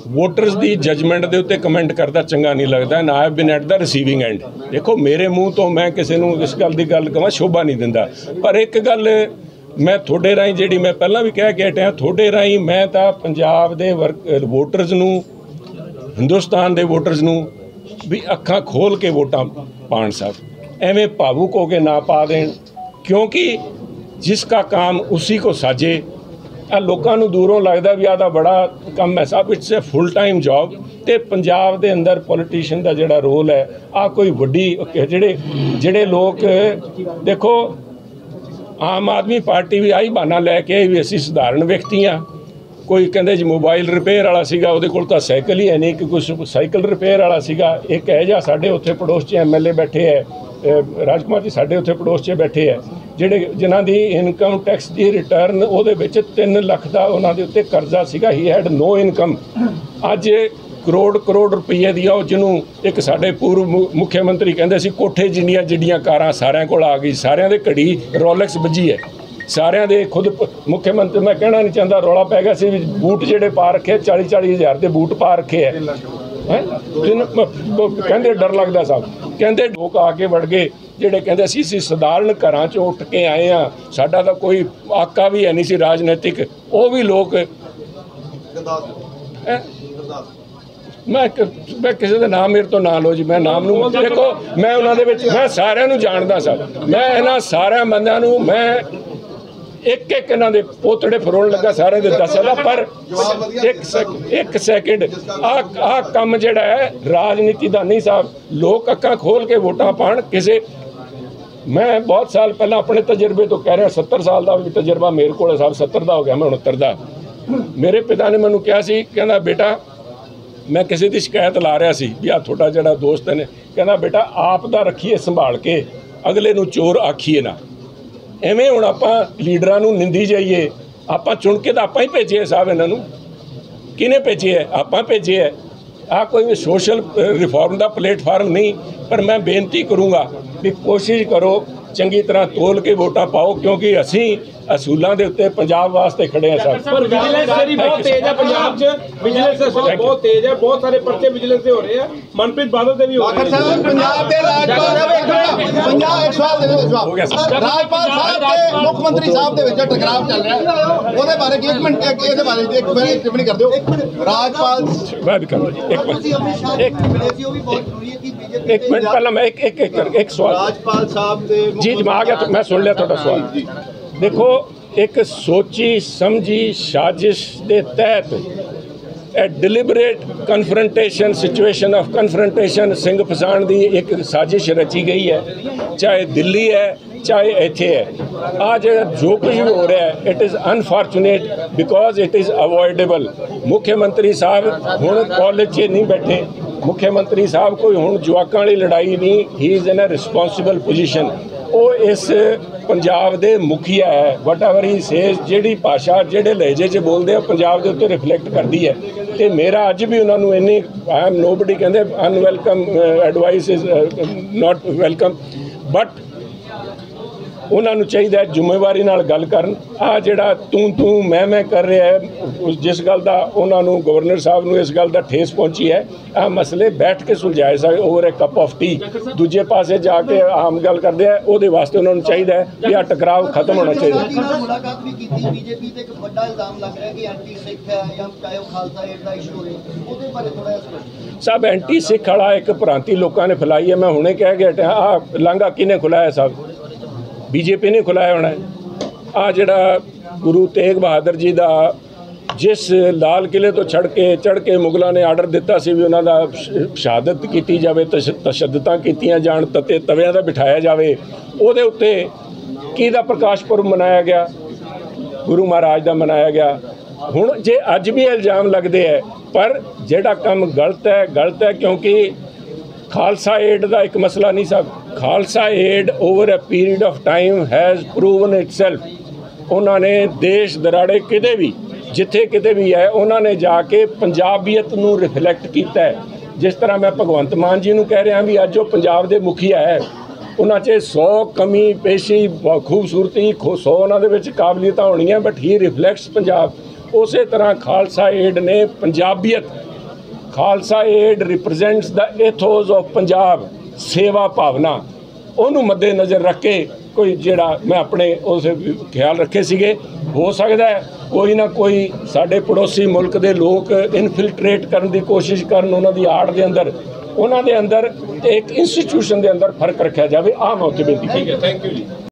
ਵੋਟਰਸ ਦੀ ਜਜਮੈਂਟ ਦੇ ਉੱਤੇ ਕਮੈਂਟ ਕਰਦਾ ਚੰਗਾ ਨਹੀਂ ਲੱਗਦਾ, ਨਾ ਆਈ ਬਿਨ ਐਟ ਦਾ ਰਿਸੀਵਿੰਗ ਐਂਡ ਦੇਖੋ, ਮੇਰੇ ਮੂੰਹ ਤੋਂ ਮੈਂ ਕਿਸੇ ਨੂੰ ਇਸ ਗੱਲ ਦੀ ਗੱਲ ਕਹਾਂ ਸ਼ੋਭਾ ਨਹੀਂ ਦਿੰਦਾ। ਪਰ ਇੱਕ ਗੱਲ ਮੈਂ ਤੁਹਾਡੇ ਰਾਹੀਂ, ਜਿਹੜੀ ਮੈਂ ਪਹਿਲਾਂ ਵੀ ਕਹਿ ਕੇ ਹਟਿਆ, ਤੁਹਾਡੇ ਰਾਹੀਂ ਮੈਂ ਤਾਂ ਪੰਜਾਬ ਦੇ ਵੋਟਰਸ ਨੂੰ, ਹਿੰਦੁਸਤਾਨ ਦੇ ਵੋਟਰਸ ਨੂੰ ਵੀ ਅੱਖਾਂ ਖੋਲ ਕੇ ਵੋਟਾਂ ਪਾਣ ਸਾਹਿਬ ਐਵੇਂ ਭਾਵੁਕ ਹੋ ਕੇ ਨਾ ਪਾ ਦੇਣ, ਕਿਉਂਕਿ ਜਿਸ ਦਾ ਕੰਮ ਉਸੇ ਕੋ ਸਾਜੇ ਆ ਲੋਕਾਂ ਨੂੰ ਦੂਰੋਂ ਲੱਗਦਾ ਵੀ ਆਹ ਤਾਂ ਬੜਾ ਕੰਮ ਹੈ। ਸਭ it's a full time job ਤੇ ਪੰਜਾਬ ਦੇ ਅੰਦਰ ਪੋਲੀਟੀਸ਼ੀਅਨ ਦਾ ਜਿਹੜਾ ਰੋਲ ਹੈ ਆ ਕੋਈ ਵੱਡੀ ਜਿਹੜੇ ਜਿਹੜੇ ਲੋਕ, ਦੇਖੋ, ਆਮ ਆਦਮੀ ਪਾਰਟੀ ਵੀ ਆਹੀ ਬਹਾਨਾ ਲੈ ਕੇ ਆਈ ਵੀ ਅਸੀਂ ਸਧਾਰਨ ਵਿਅਕਤੀ ਹਾਂ ਕੋਈ ਕਹਿੰਦੇ ਜੀ ਮੋਬਾਈਲ ਰਿਪੇਅਰ ਵਾਲਾ ਸੀਗਾ, ਉਹਦੇ ਕੋਲ ਤਾਂ ਸਾਈਕਲ ਹੀ ਹੈ ਨਹੀਂ ਕਿ ਕੋਈ ਸਾਈਕਲ ਰਿਪੇਅਰ ਵਾਲਾ ਸੀਗਾ। ਇੱਕ ਹੈ ਜਾਂ ਸਾਡੇ ਉੱਥੇ ਪੜੋਸ 'ਚ ਐਮਐਲਏ ਬੈਠੇ ਹੈ, ਅਹ ਰਾਜਕੁਮਾਰ ਜੀ ਸਾਡੇ ਉੱਥੇ ਪੜੋਸ 'ਚ ਬੈਠੇ ਹੈ। ਜਿਹੜੇ ਜਿਨ੍ਹਾਂ ਦੀ ਇਨਕਮ ਟੈਕਸ ਦੀ ਰਿਟਰਨ ਉਹਦੇ ਵਿੱਚ 3 ਲੱਖ ਦਾ ਉਹਨਾਂ ਦੇ ਉੱਤੇ ਕਰਜ਼ਾ ਸੀਗਾ ਹੀ ਹੈਡ ਨੋ ਇਨਕਮ ਅੱਜ ਕਰੋੜ ਕਰੋੜ ਰੁਪਏ ਦੀ ਆ, ਉਹ ਜਿਹਨੂੰ ਇੱਕ ਸਾਡੇ ਪੂਰਵ ਮੁ- ਮੁੱਖ ਮੰਤਰੀ ਕਹਿੰਦੇ ਸੀ, ਕੋਠੇ ਜਿੰਨੀਆਂ ਜਿੱਡੀਆਂ ਕਾਰਾਂ ਸਾਰਿਆਂ ਕੋਲ ਆ ਗਈ, ਸਾਰਿਆਂ ਦੇ ਘੜੀ ਰੋਲੈਕਸ ਵੱਜੀ ਹੈ। ਸਾਰਿਆਂ ਦੇ ਖੁਦ ਮੁੱਖ ਮੰਤਰੀ, ਮੈਂ ਕਹਿਣਾ ਨਹੀਂ ਚਾਹੁੰਦਾ, ਰੌਲਾ ਪੈ ਗਿਆ ਸੀ ਵੀ ਬੂਟ ਜਿਹੜੇ ਪਾ ਰੱਖੇ 40 40 ਹਜ਼ਾਰ ਦੇ ਬੂਟ ਪਾ ਰੱਖੇ ਹੈ। ਹੈਂ? ਤਿੰਨ ਕਹਿੰਦੇ ਡਰ ਲੱਗਦਾ ਸਭ। ਕਹਿੰਦੇ ਲੋਕ ਆ ਕੇ ਵੜ ਗਏ ਜਿਹੜੇ ਕਹਿੰਦੇ ਸੀ ਅਸੀਂ ਸਧਾਰਨ ਘਰਾਂ ਚੋਂ ਉੱਠ ਕੇ ਆਏ ਆ ਸਾਡਾ ਤਾਂ ਕੋਈ ਆਕਾ ਵੀ ਹੈ ਨਹੀਂ ਸੀ ਰਾਜਨੀਤਿਕ। ਉਹ ਵੀ ਲੋਕ ਮੈਂ ਮੈਂ ਕਿਸੇ ਦਾ ਨਾਮ ਮੇਰੇ ਤੋਂ ਨਾ ਲਓ ਜੀ ਮੈਂ ਨਾਮ ਨੂੰ ਦੇਖੋ ਮੈਂ ਉਹਨਾਂ ਦੇ ਵਿੱਚ ਮੈਂ ਸਾਰਿਆਂ ਨੂੰ ਜਾਣਦਾ ਸਭ ਮੈਂ ਇਹਨਾਂ ਸਾਰਿਆਂ ਬੰਦਿਆਂ ਨੂੰ ਮੈਂ ਇੱਕ ਇੱਕ ਇਹਨਾਂ ਦੇ ਪੋਤੜੇ ਫਰੋਣ ਲੱਗਾ ਸਾਰਿਆਂ ਦੇ ਦੱਸਦਾ ਪਰ ਇੱਕ ਇੱਕ ਸੈਕਿੰਡ ਆ ਆ ਕੰਮ ਜਿਹੜਾ ਹੈ ਰਾਜਨੀਤੀ ਦਾ ਨਹੀਂ ਸਾਹਿਬ ਲੋਕ ਅੱਖਾਂ ਖੋਲ ਕੇ ਵੋਟਾਂ ਪਾਣ ਕਿਸੇ ਮੈਂ ਬਹੁਤ ਸਾਲ ਪਹਿਲਾਂ ਆਪਣੇ ਤਜਰਬੇ ਤੋਂ ਕਹਿ ਰਿਹਾ 70 ਸਾਲ ਦਾ ਵੀ ਤਜਰਬਾ ਮੇਰੇ ਕੋਲ ਸਾਹਿਬ 70 ਦਾ ਹੋ ਗਿਆ, ਮੈਂ 69 ਦਾ। ਮੇਰੇ ਪਿਤਾ ਨੇ ਮੈਨੂੰ ਕਿਹਾ ਸੀ, ਕਹਿੰਦਾ, ਬੇਟਾ, ਮੈਂ ਕਿਸੇ ਦੀ ਸ਼ਿਕਾਇਤ ਲਾ ਰਿਹਾ ਸੀ ਵੀ ਆ ਤੁਹਾਡਾ ਜਿਹੜਾ ਦੋਸਤ ਨੇ, ਕਹਿੰਦਾ, ਬੇਟਾ, ਆਪ ਦਾ ਰੱਖੀਏ, ਸੰਭਾਲ ਕੇ, ਅਗਲੇ ਨੂੰ ਚੋਰ ਆਖੀਏ ਨਾ। ਐਵੇਂ ਹੁਣ ਆਪਾਂ ਲੀਡਰਾਂ ਨੂੰ ਨਿੰਦੀ ਜਾਈਏ, ਆਪਾਂ ਚੁਣ ਕੇ ਤਾਂ ਆਪਾਂ ਹੀ ਭੇਜੀਏ ਸਾਹਿਬ ਇਹਨਾਂ ਨੂੰ। ਕਿਹਨੇ ਭੇਜੇ ਹੈ ਆਪਾਂ ਭੇਜੇ ਹੈ ਆ ਕੋਈ ਸੋਸ਼ਲ ਰਿਫਾਰਮ ਦਾ ਪਲੇਟਫਾਰਮ ਨਹੀਂ ਪਰ ਮੈਂ ਬੇਨਤੀ ਕਰੂੰਗਾ ਵੀ ਕੋਸ਼ਿਸ਼ ਕਰੋ ਚੰਗੀ ਤਰ੍ਹਾਂ ਤੋਲ ਕੇ ਵੋਟਾਂ ਪਾਓ ਕਿਉਂਕਿ ਅਸੀਂ ਅਸੂਲਾਂ ਦੇ ਉੱਤੇ ਪੰਜਾਬ ਵਾਸਤੇ ਖੜੇ ਹਾਂ ਸਰ। ਪਰ ਵਿਜੀਲੈਂਸ ਜਿਹੜੀ ਬਹੁਤ ਤੇਜ਼ ਹੈ ਪੰਜਾਬ 'ਚ। ਵਿਜੀਲੈਂਸ ਬਹੁਤ ਤੇਜ਼ ਹੈ ਬਹੁਤ ਸਾਰੇ ਪਰਚੇ ਵਿਜੀਲੈਂਸ ਦੇ ਹੋ ਰਹੇ ਆ। ਮਨਪ੍ਰੀਤ ਬਾਦਲ ਦੇ ਵੀ ਹੋ ਰਹੇ ਸਾਹਿਬ ਪੰਜਾਬ ਦੇ ਰਾਜਪਾਲ ਰਾਜਪਾਲ ਸਾਹਿਬ ਤੇ ਮੁੱਖ ਮੰਤਰੀ ਸਾਹਿਬ ਦੇ ਵਿੱਚ ਟਕਰਾਅ ਚੱਲ ਰਿਹਾ। ਉਹਦੇ ਬਾਰੇ ਕੀ ਇੱਕ ਮਿੰਟ ਇੱਕ- ਇਹਦੇ ਬਾਰੇ ਇੱਕ ਮਿੰਟ ਟਿੱਪਣੀ ਕਰ ਦਿਓ। ਰਾਜਪਾਲ ਬਾਅਦ ਕਰੋ ਜੀ ਇੱਕ ਮਿੰਟ। ਅਮਿਤ ਸ਼ਾਹ ਇੱਕ- ਮਿਲੇ ਸੀ ਉਹ ਵੀ ਬਹੁਤ ਜ਼ਰੂਰੀ ਹੈ ਕਿ ਬੀਜੇਪੀ ਇੱਕ ਮਿੰਟ। ਪਹਿਲਾਂ ਮੈਂ ਇੱਕ ਇੱਕ ਇੱਕ ਇੱਕ ਸਵਾਲ। ਰਾਜਪਾਲ ਸਾਹਿਬ ਦੇ ਮੁੱਖ ਜੀ ਜਮਾ ਗਿਆ ਤਾਂ ਮੈਂ ਸੁਣ ਲਿਆ ਤੁਹਾਡਾ ਸਵਾਲ। ਦੇਖੋ ਇੱਕ ਸੋਚੀ ਸਮਝੀ ਸਾਜ਼ਿਸ਼ ਦੇ ਤਹਿਤ ਇਹ deliberate confrontation situation of confrontation Singh ਫਸਾਣ ਦੀ ਇੱਕ ਸਾਜ਼ਿਸ਼ ਰਚੀ ਗਈ ਹੈ ਚਾਹੇ ਦਿੱਲੀ ਹੈ ਚਾਹੇ ਇੱਥੇ ਹੈ ਆ ਜਿਹੜਾ ਜੋ ਕੁਝ ਹੋ ਰਿਹਾ ਹੈ it is unfortunate because it is avoidable ਮੁੱਖ ਮੰਤਰੀ ਸਾਹਿਬ ਹੁਣ ਕਾਲਜ 'ਚ ਨਹੀਂ ਬੈਠੇ ਮੁੱਖ ਮੰਤਰੀ ਸਾਹਿਬ ਕੋਈ ਹੁਣ ਜਵਾਕਾਂ ਵਾਲੀ ਲੜਾਈ ਨਹੀਂ he is in a responsible position ਉਹ ਇਸ ਪੰਜਾਬ ਦੇ ਮੁਖੀਆ ਹੈ ਵਟਐਵਰ ਹੀ ਸੇਜ਼ ਜਿਹੜੀ ਭਾਸ਼ਾ ਜਿਹੜੇ ਲਹਿਜੇ 'ਚ ਬੋਲਦੇ ਆ, ਪੰਜਾਬ ਦੇ ਉੱਤੇ ਰਿਫਲੈਕਟ ਕਰਦੀ ਹੈ। ਤੇ ਮੇਰਾ ਅੱਜ ਵੀ ਉਹਨਾਂ ਨੂੰ ਇੰਨੀ ਆਈ ਐਮ ਨੋਬਡੀ ਕਹਿੰਦੇ unwelcome advice is not welcome but ਉਹਨਾਂ ਨੂੰ ਚਾਹੀਦਾ ਹੈ ਜ਼ਿੰਮੇਵਾਰੀ ਨਾਲ ਗੱਲ ਕਰਨ। ਆ ਜਿਹੜਾ ਤੂੰ ਤੂੰ ਮੈਂ ਮੈਂ ਕਰ ਰਿਹਾ ਹੈ ਉਸ- ਜਿਸ ਗੱਲ ਦਾ ਉਹਨਾਂ ਨੂੰ ਗਵਰਨਰ ਸਾਹਿਬ ਨੂੰ ਇਸ ਗੱਲ ਦਾ ਠੇਸ ਪਹੁੰਚੀ ਹੈ ਆ ਮਸਲੇ ਬੈਠ ਕੇ ਸੁਲਝਾਏ ਸਕਦੇ over a cup of tea ਦੂਜੇ ਪਾਸੇ ਜਾ ਕੇ ਆਮ ਗੱਲ ਕਰਦੇ ਆ ਉਹਦੇ ਵਾਸਤੇ ਉਹਨਾਂ ਨੂੰ ਚਾਹੀਦਾ ਹੈ ਕਿ ਆ ਟਕਰਾਵ ਖਤਮ ਹੋਣਾ ਚਾਹੀਦਾ। ਮੁਲਾਕਾਤ ਵੀ ਕੀਤੀ ਬੀਜੇਪੀ ਤੇ ਇੱਕ ਵੱਡਾ ਇਲਜ਼ਾਮ ਲੱਗ ਰਿਹਾ ਕਿ ਐਂਟੀ ਸਿੱਖ ਹੈ ਜਾਂ ਚਾਹੇ ਖਾਲਸਾ ਏਡ ਦਾ ਇਸ਼ੂ ਹੋਵੇ ਉਹਦੇ ਬਾਰੇ ਥੋੜਾ ਜਿਹਾ ਸਭ ਐਂਟੀ ਸਿੱਖ ਵਾਲਾ ਇੱਕ ਭ੍ਰਾਂਤੀ ਲੋਕਾਂ ਨੇ ਫੈਲਾਈ ਹੈ ਮੈਂ ਹੁਣੇ ਕਹਿ ਗਿਆ ਆ ਲਾਂਘਾ ਕਿਹਨੇ ਖੁਲਾਇਆ ਸਭ? ਬੀਜੇਪੀ ਨੇ ਖੁਲਾਇਆ ਹੋਣਾ ਆ ਜਿਹੜਾ ਗੁਰੂ ਤੇਗ ਬਹਾਦਰ ਜੀ ਦਾ ਜਿਸ ਲਾਲ ਕਿਲੇ ਤੋਂ ਛੜ ਕੇ ਚੜ ਕੇ ਮੁਗਲਾਂ ਨੇ ਆਰਡਰ ਦਿੱਤਾ ਸੀ ਵੀ ਉਹਨਾਂ ਦਾ ਸ਼ਹਾਦਤ ਕੀਤੀ ਜਾਵੇ, ਤਸ਼- ਤਸ਼ੱਦਦਾਂ ਕੀਤੀਆਂ ਜਾਣ, ਤਤੇ ਤਵਿਆਂ ਦਾ ਬਿਠਾਇਆ ਜਾਵੇ, ਉਹਦੇ ਉੱਤੇ ਕੀ ਦਾ ਪ੍ਰਕਾਸ਼ ਪੁਰਬ ਮਨਾਇਆ ਗਿਆ? ਗੁਰੂ ਮਹਾਰਾਜ ਦਾ ਮਨਾਇਆ ਗਿਆ। ਹੁਣ ਜੇ ਅੱਜ ਵੀ ਇਲਜ਼ਾਮ ਲੱਗਦੇ ਹੈ, ਪਰ ਜਿਹੜਾ ਕੰਮ ਗਲਤ ਹੈ ਗਲਤ ਹੈ ਕਿਉਂਕਿ ਖਾਲਸਾ ਏਡ ਦਾ ਇੱਕ ਮਸਲਾ ਨਹੀਂ ਸਭ। Khalsa Aid over a period of time has proven itself ਉਹਨਾਂ ਨੇ ਦੇਸ਼ ਦਰਾੜੇ ਕਿਤੇ ਵੀ, ਜਿੱਥੇ ਕਿਤੇ ਵੀ ਹੈ, ਉਹਨਾਂ ਨੇ ਜਾ ਕੇ ਪੰਜਾਬੀਅਤ ਨੂੰ ਰਿਫਲੈਕਟ ਕੀਤਾ ਹੈ। ਜਿਸ ਤਰ੍ਹਾਂ ਮੈਂ ਭਗਵੰਤ ਮਾਨ ਜੀ ਨੂੰ ਕਹਿ ਰਿਹਾ ਵੀ ਅੱਜ ਉਹ ਪੰਜਾਬ ਦੇ ਮੁਖੀਆ ਹੈ। ਉਹਨਾਂ 'ਚ 100 ਕਮੀ ਪੇਸ਼ੀ ਬ- ਖੂਬਸੂਰਤੀ 100 ਉਹਨਾਂ ਦੇ ਵਿੱਚ ਕਾਬਲੀਅਤਾਂ ਹੋਣੀਆਂ ਬਟ ਹੀ ਰਿਫਲੈਕਟਸ ਪੰਜਾਬ। ਉਸੇ ਤਰ੍ਹਾਂ ਖਾਲਸਾ ਏਡ ਨੇ ਪੰਜਾਬੀਅਤ Khalsa aid represents the ethos of Punjab ਸੇਵਾ ਭਾਵਨਾ ਉਹਨੂੰ ਮੱਦੇ ਨਜ਼ਰ ਰੱਖ ਕੇ ਕੋਈ ਜਿਹੜਾ ਮੈਂ ਆਪਣੇ ਉਸ ਖਿਆਲ ਰੱਖੇ ਸੀਗੇ ਹੋ ਸਕਦਾ ਹੈ ਕੋਈ ਨਾ ਕੋਈ ਸਾਡੇ ਪੜੋਸੀ ਮੁਲਕ ਦੇ ਲੋਕ ਇਨਫਿਲਟਰੇਟ ਕਰਨ ਦੀ ਕੋਸ਼ਿਸ਼ ਕਰਨ ਉਹਨਾਂ ਦੀ ਆੜ ਦੇ ਅੰਦਰ ਉਹਨਾਂ ਦੇ ਅੰਦਰ ਇੱਕ ਇੰਸਟੀਟਿਊਸ਼ਨ ਦੇ ਅੰਦਰ ਫ਼ਰਕ ਰੱਖਿਆ ਜਾਵੇ। ਆਹ ਮੈਂ ਉੱਥੇ ਬੇਨਤੀ ਕੀਤੀ। ਹੈ ਥੈਂਕ ਯੂ ਜੀ।